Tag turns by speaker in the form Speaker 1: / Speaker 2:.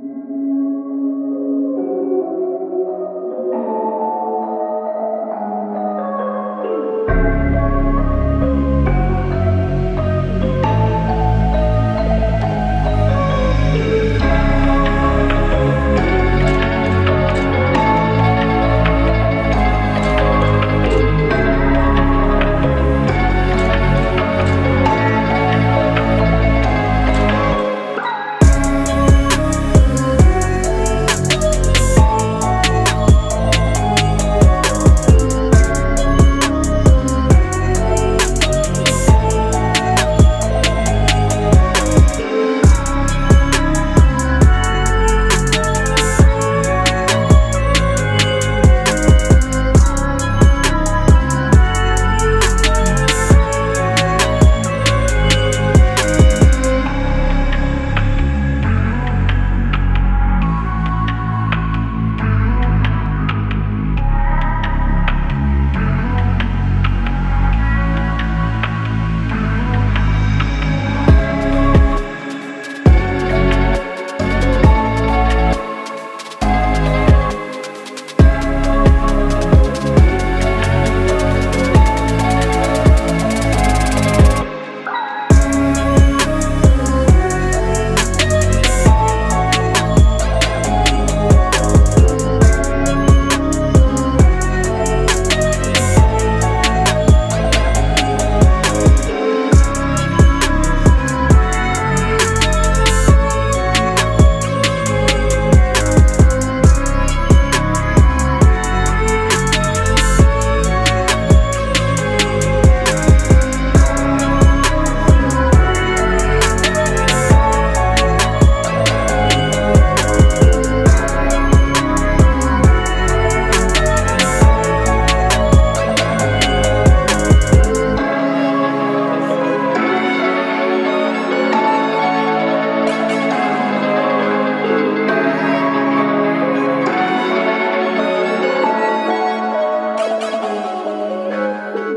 Speaker 1: Música